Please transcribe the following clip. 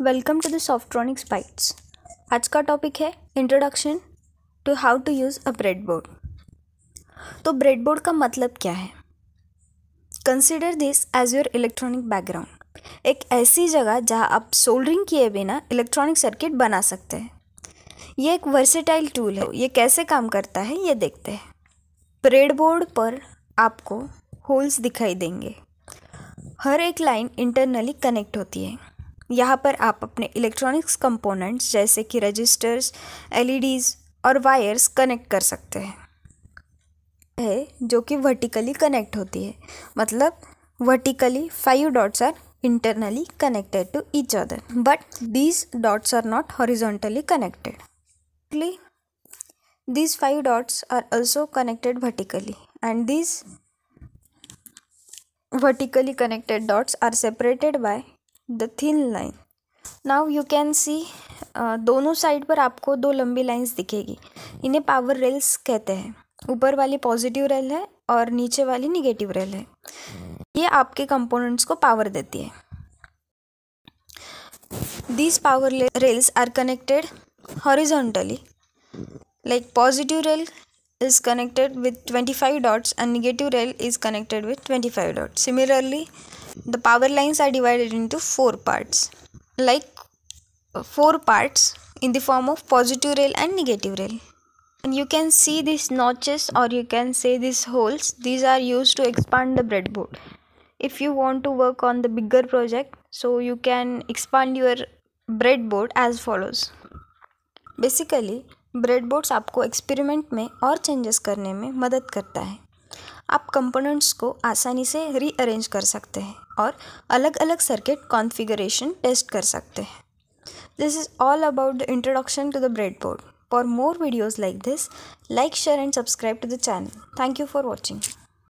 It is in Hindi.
Welcome to the Softronics bytes. आज का टॉपिक है introduction to how to use a bread board तो ब्रेड बोर्ड का मतलब क्या है? Consider this as your electronic background एक ऐसी जगह जहाँ आप सोल्डरिंग किए बिना इलेक्ट्रॉनिक सर्किट बना सकते हैं। ये एक वर्सेटाइल टूल है। ये कैसे काम करता है, ये देखते हैं। ब्रेड बोर्ड पर आपको होल्स दिखाई देंगे। हर एक लाइन इंटरनली कनेक्ट होती है। यहाँ पर आप अपने इलेक्ट्रॉनिक्स कंपोनेंट्स जैसे कि रजिस्टर्स एलईडीज और वायर्स कनेक्ट कर सकते हैं। है जो कि वर्टिकली कनेक्ट होती है। मतलब vertically five dots are internally connected to each other but these dots are not horizontally connected these five dots are also connected vertically and these vertically connected dots are separated by the thin line. Now you can see दोनों साइड पर आपको दो लंबी लाइंस दिखेगी। इन्हें पावर रेल्स कहते हैं। ऊपर वाली पॉजिटिव रेल है और नीचे वाली निगेटिव रेल है। ये आपके कंपोनेंट्स को पावर देती है। These power rails are connected horizontally like positive rail is connected with 25 dots and negative rail is connected with 25 dots. Similarly, the power lines are divided into four parts like four parts in the form of positive rail and negative rail and you can see these notches or you can say these holes these are used to expand the breadboard if you want to work on the bigger project so you can expand your breadboard as follows basically breadboards आपको एक्सपेरिमेंट में और चेंजेस करने में मदद करता है आप कंपोनेंट्स को आसानी से रीअरेंज कर सकते हैं और अलग अलग सर्किट कॉन्फ़िगरेशन टेस्ट कर सकते हैं। This is all about the introduction to the bread board for more videos like this like share and subscribe to the channel thank you for watching